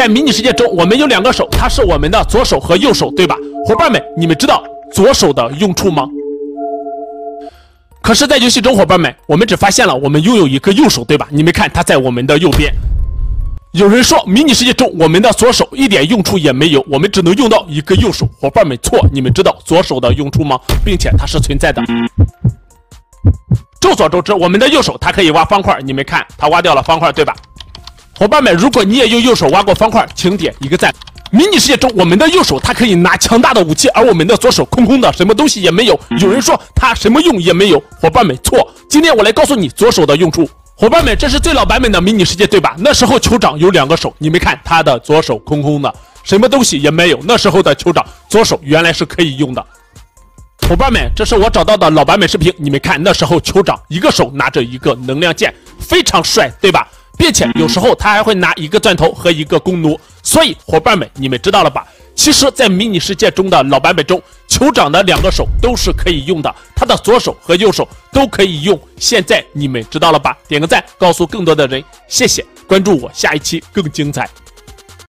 在迷你世界中，我们有两个手，它是我们的左手和右手，对吧？伙伴们，你们知道左手的用处吗？可是，在游戏中，伙伴们，我们只发现了我们拥有一个右手，对吧？你们看，它在我们的右边。有人说，迷你世界中我们的左手一点用处也没有，我们只能用到一个右手。伙伴们，错！你们知道左手的用处吗？并且它是存在的。众所周知，我们的右手它可以挖方块，你们看，它挖掉了方块，对吧？伙伴们，如果你也用右手挖过方块，请点一个赞。迷你世界中，我们的右手它可以拿强大的武器，而我们的左手空空的，什么东西也没有。有人说它什么用也没有，伙伴们错。今天我来告诉你左手的用处。伙伴们，这是最老版本的迷你世界，对吧？那时候酋长有两个手，你们看他的左手空空的，什么东西也没有。那时候的酋长左手原来是可以用的。伙伴们，这是我找到的老版本视频，你们看那时候酋长一个手拿着一个能量剑，非常帅，对吧？并且有时候他还会拿一个钻头和一个弓弩。所以伙伴们，你们知道了吧？其实，在迷你世界中的老版本中，酋长的两个手都是可以用的，他的左手和右手都可以用。现在你们知道了吧？点个赞，告诉更多的人，谢谢关注我，下一期更精彩。